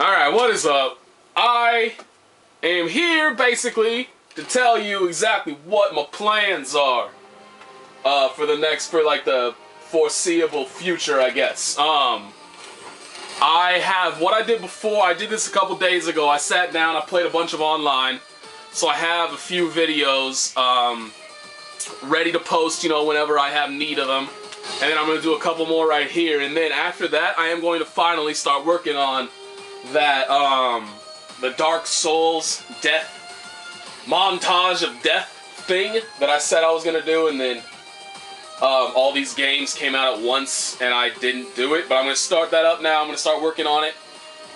Alright, what is up? I am here basically to tell you exactly what my plans are uh, for the next, for like the foreseeable future, I guess. Um, I have, what I did before, I did this a couple days ago. I sat down, I played a bunch of online, so I have a few videos um, ready to post, you know, whenever I have need of them. And then I'm going to do a couple more right here. And then after that, I am going to finally start working on that um, the Dark Souls death montage of death thing that I said I was gonna do, and then um, all these games came out at once, and I didn't do it. But I'm gonna start that up now. I'm gonna start working on it,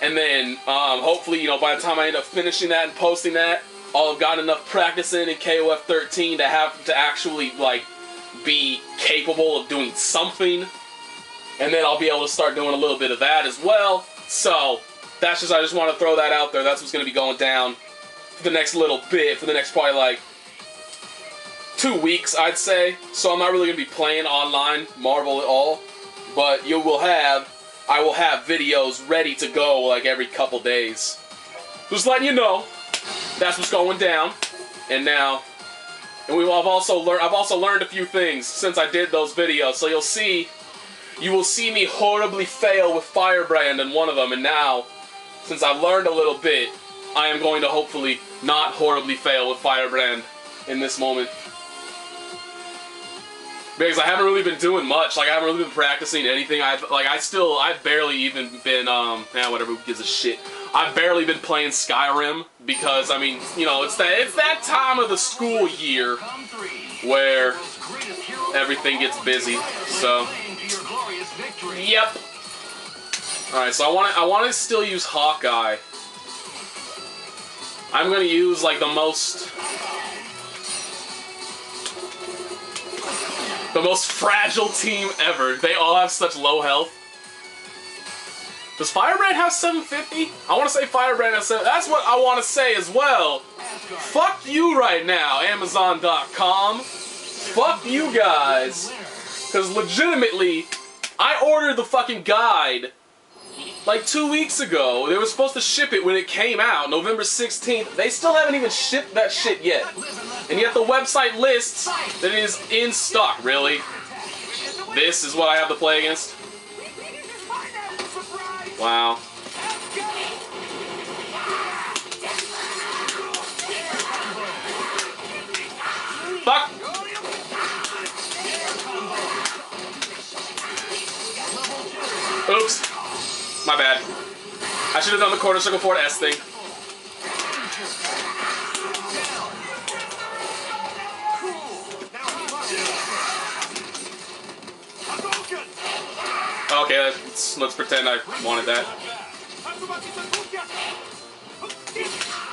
and then um, hopefully, you know, by the time I end up finishing that and posting that, I'll have gotten enough practicing in KOF 13 to have to actually like be capable of doing something, and then I'll be able to start doing a little bit of that as well. So that's just I just want to throw that out there. That's what's going to be going down for the next little bit, for the next probably like two weeks, I'd say. So I'm not really going to be playing online Marvel at all, but you will have I will have videos ready to go like every couple days. Just letting you know, that's what's going down. And now, and we've also learned I've also learned a few things since I did those videos. So you'll see, you will see me horribly fail with Firebrand in one of them, and now since I've learned a little bit, I am going to hopefully not horribly fail with Firebrand in this moment. Because I haven't really been doing much. Like I haven't really been practicing anything. I've like I still I've barely even been um yeah whatever who gives a shit. I've barely been playing Skyrim because I mean you know it's that it's that time of the school year where everything gets busy. So yep. Alright, so I want to I want to still use Hawkeye. I'm gonna use like the most the most fragile team ever. They all have such low health. Does Firebrand have 750? I want to say Firebrand has 7. That's what I want to say as well. Fuck you right now, Amazon.com. Fuck you guys. Because legitimately, I ordered the fucking guide like two weeks ago. They were supposed to ship it when it came out, November 16th. They still haven't even shipped that shit yet. And yet the website lists that it is in stock. Really? This is what I have to play against? Wow. My bad. I should have done the quarter circle forward S thing. Okay, let's, let's pretend I wanted that.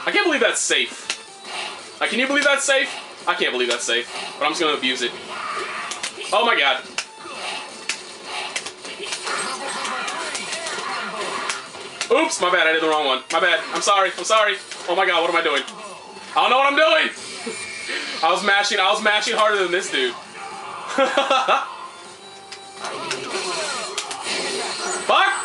I can't believe that's safe. Like, can you believe that's safe? I can't believe that's safe, but I'm just gonna abuse it. Oh my god. Oops, my bad, I did the wrong one. My bad, I'm sorry, I'm sorry. Oh my god, what am I doing? I don't know what I'm doing! I was mashing, I was mashing harder than this dude. Fuck!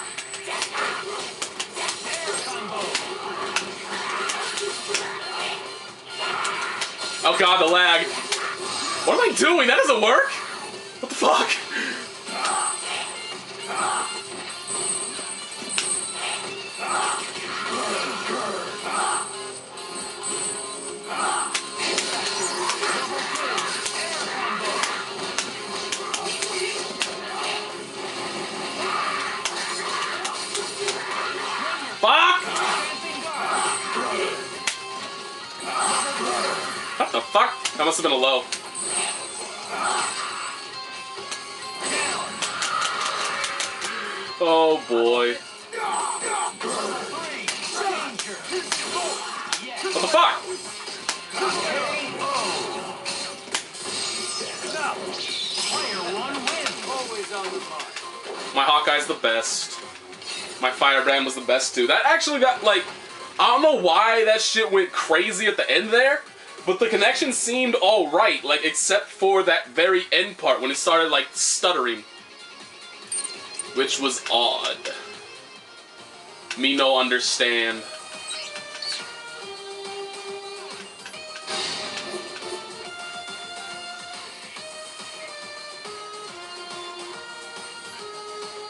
Oh god, the lag. What am I doing? That doesn't work! What the fuck? Must have been a low. Oh boy. What the fuck? My Hawkeye's the best. My Firebrand was the best too. That actually got like, I don't know why that shit went crazy at the end there, but the connection seemed all right, like except for that very end part when it started like stuttering, which was odd. Me no understand.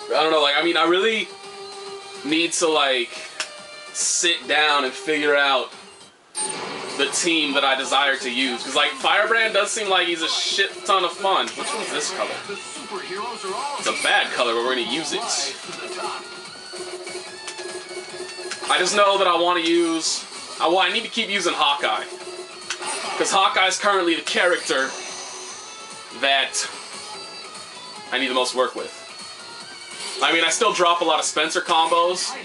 I don't know, like, I mean, I really need to, like, sit down and figure out the team that I desire to use. Because, like, Firebrand does seem like he's a shit ton of fun. Which one's this color? It's a bad color, but we're going to use it. I just know that I want to use... I, well, I need to keep using Hawkeye. Because Hawkeye's currently the character that I need the most work with. I mean, I still drop a lot of Spencer combos,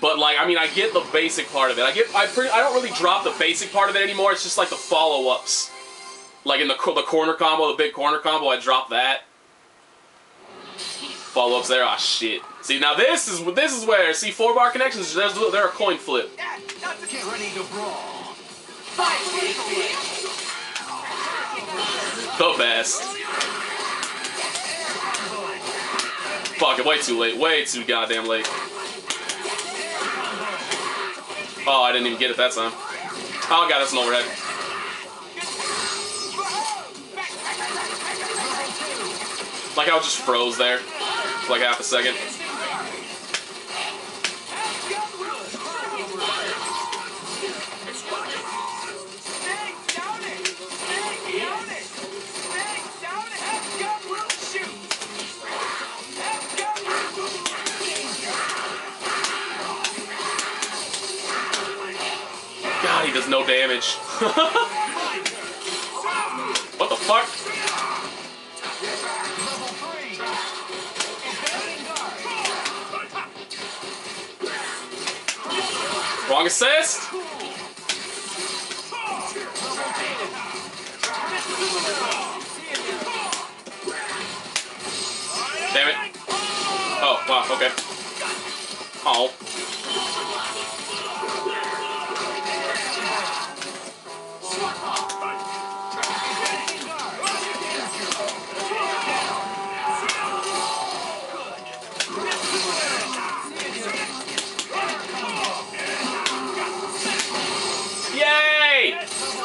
but like, I mean, I get the basic part of it. I get, I pretty, I don't really drop the basic part of it anymore. It's just like the follow-ups, like in the the corner combo, the big corner combo. I drop that. Follow-ups there. Ah, shit. See, now this is this is where see four bar connections. There's they're a coin flip. The best. Fuck it, way too late. Way too goddamn late. Oh, I didn't even get it that time. Oh, God, that's an overhead. Like I it just froze there. For like half a second. Damage. what the fuck? Wrong assist? Damn it. Oh, wow, okay. Oh.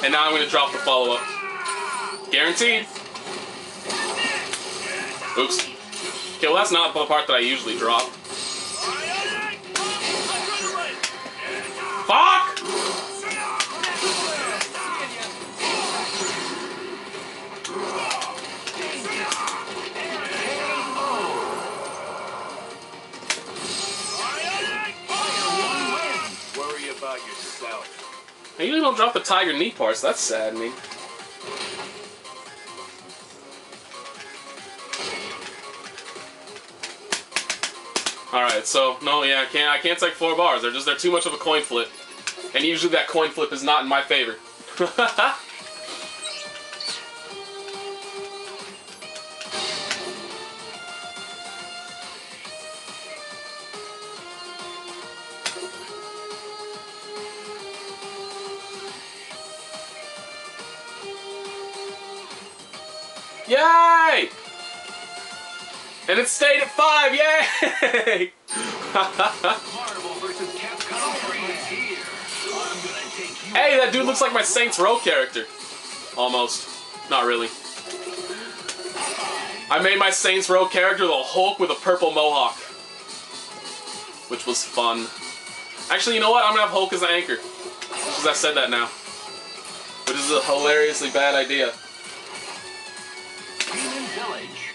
And now I'm gonna drop the follow-up. Guaranteed. Oops. Okay, well that's not the part that I usually drop. Fuck! About yourself. I usually don't drop the tiger knee parts. That's sad, me. All right, so no, yeah, I can't. I can't take four bars. They're just they're too much of a coin flip, and usually that coin flip is not in my favor. Yay! And it stayed at five. Yay! Marvel versus Capcom 3 is here. I'm gonna take you. hey, that dude looks like my Saints Row character. Almost. Not really. I made my Saints Row character the Hulk with a purple mohawk. Which was fun. Actually, you know what? I'm gonna have Hulk as an anchor. Because I said that now. Which is a hilariously bad idea. Village.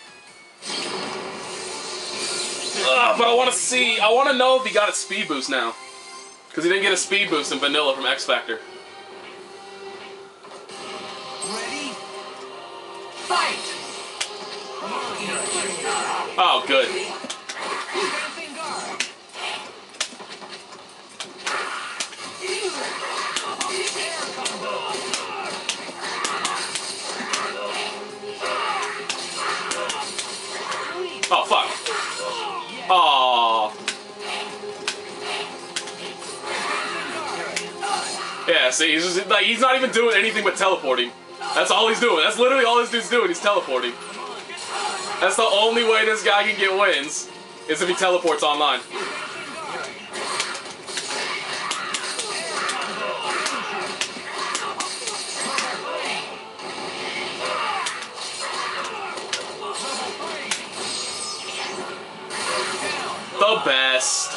Ugh, but I want to see. I want to know if he got a speed boost now. Because he didn't get a speed boost in Vanilla from X Factor. Ready? Fight! Oh, good. Yeah, see, he's just, like he's not even doing anything but teleporting. That's all he's doing. That's literally all this dude's doing. He's teleporting. That's the only way this guy can get wins is if he teleports online. The best.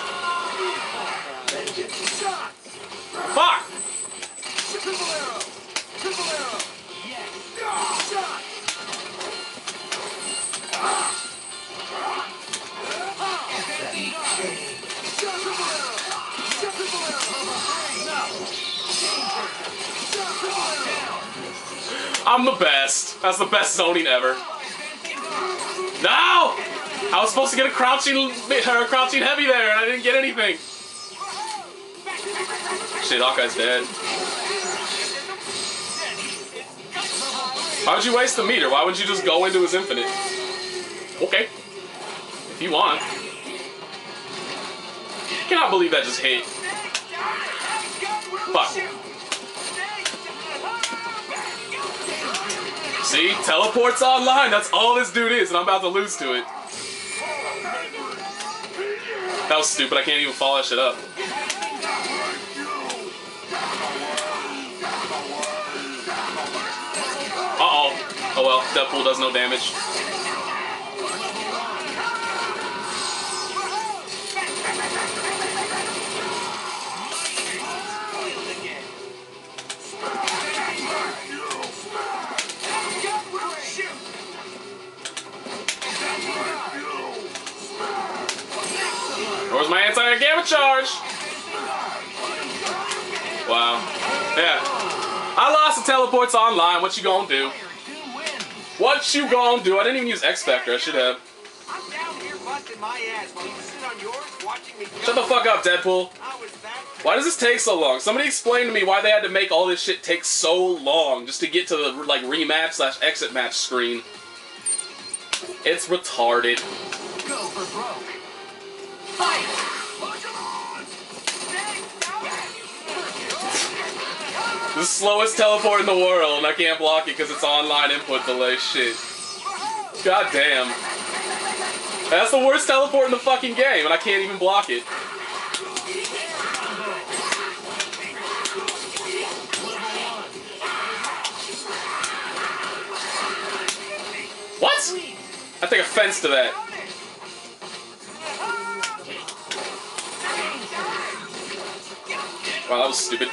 Fuck! I'm the best. That's the best zoning ever. No! I was supposed to get a crouching, or a crouching heavy there, and I didn't get anything. Shit, Hawkeye's dead. Why would you waste the meter? Why wouldn't you just go into his infinite? Okay. If you want. I cannot believe that just hit. Fuck. See? Teleports online. That's all this dude is, and I'm about to lose to it. That was stupid. I can't even follow that shit up. Oh well, Deadpool does no damage. Where's my anti-gamma charge? Wow. Yeah. I lost the teleports online. What you gonna do? What you gonna do? I didn't even use X Factor. I should have. I'm down here busting my ass while you sit on yours watching me. Shut the fuck up, Deadpool. How was that? Why does this take so long? Somebody explain to me why they had to make all this shit take so long just to get to the like rematch slash exit match screen. It's retarded. Go for broke. The slowest teleport in the world, and I can't block it because it's online input delay. Shit. God damn. That's the worst teleport in the fucking game, and I can't even block it. What? I take offense to that. Wow, that was stupid.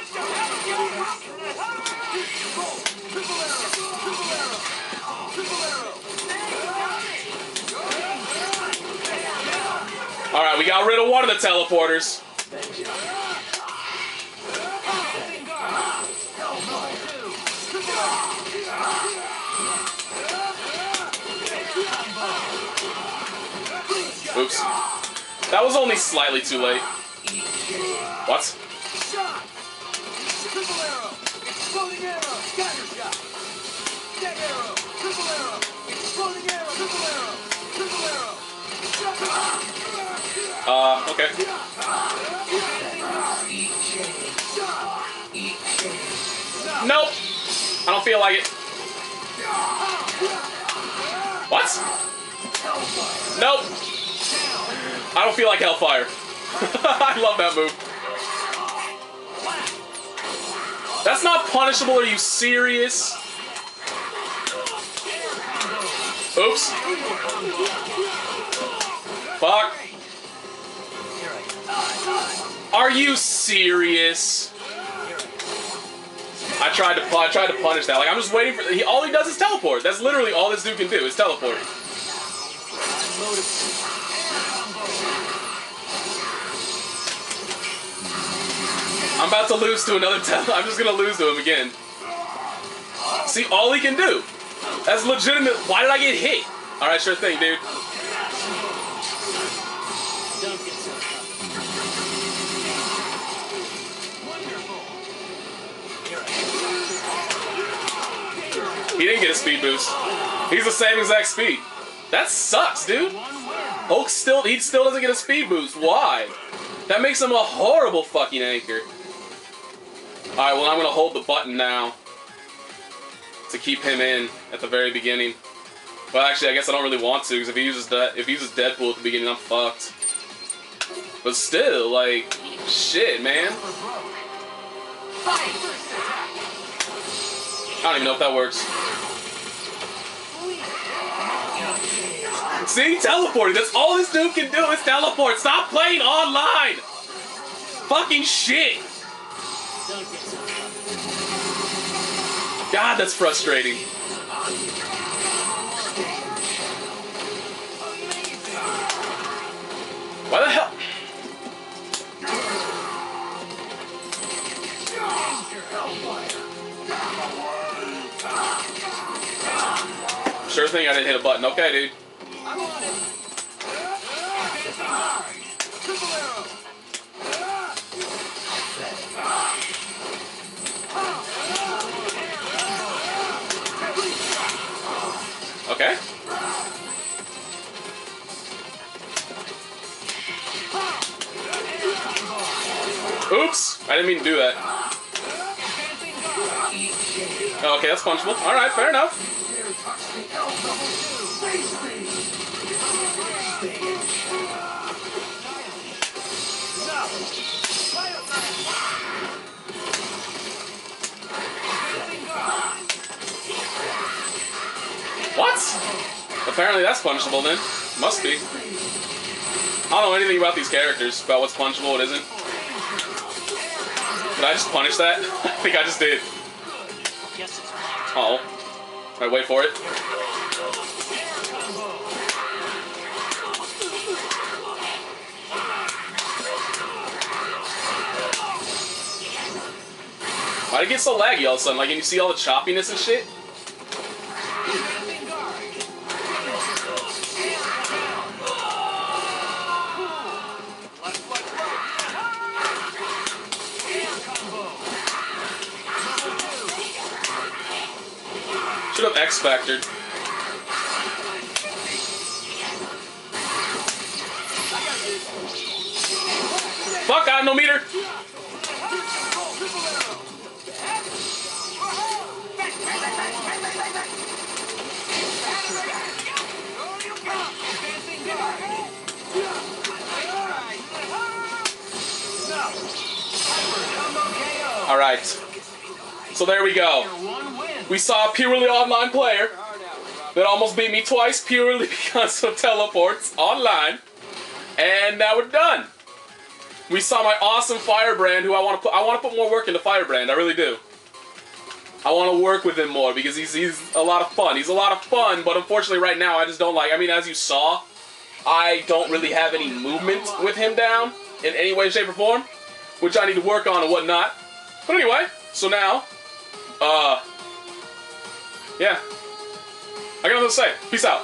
Alright, we got rid of one of the teleporters. Oops. That was only slightly too late. What? Uh, okay. Nope. I don't feel like it. What? Nope. I don't feel like Hellfire. I love that move. That's not punishable. Are you serious? Oops. Fuck. Are you serious? I tried to I tried to punish that. Like I'm just waiting for he, all he does is teleport. That's literally all this dude can do is teleport. I'm about to lose to another tel- I'm just gonna lose to him again. See, all he can do. That's legitimate. Why did I get hit? All right, sure thing, dude. Get a speed boost. He's the same exact speed. That sucks, dude. Oak still he still doesn't get a speed boost. Why? That makes him a horrible fucking anchor. Alright, well I'm gonna hold the button now to keep him in at the very beginning. Well actually I guess I don't really want to, because if he uses that if he uses Deadpool at the beginning, I'm fucked. But still, like, shit, man. I don't even know if that works. See, teleporting. That's all this dude can do is teleport. Stop playing online. Fucking shit. God, that's frustrating. Why the hell? Sure thing I didn't hit a button. Okay, dude. Okay. Oops! I didn't mean to do that. Okay, that's punishable. Alright, fair enough. Apparently that's punishable then. Must be. I don't know anything about these characters, about what's punishable, what isn't. Did I just punish that? I think I just did. Oh. Alright, wait for it. Why'd it get so laggy all of a sudden? Like, can you see all the choppiness and shit? Should have X. Fuck, I no meter. All right. So there we go. We saw a purely online player that almost beat me twice purely because of teleports online. And now we're done. We saw my awesome Firebrand, who I want to put. I want to put more work into Firebrand. I really do. I want to work with him more because he's he's a lot of fun. He's a lot of fun, but unfortunately, right now, I just don't like. I mean, as you saw, I don't really have any movement with him down in any way, shape, or form, which I need to work on and whatnot. But anyway, so now, uh, yeah, I got nothing to say. Peace out.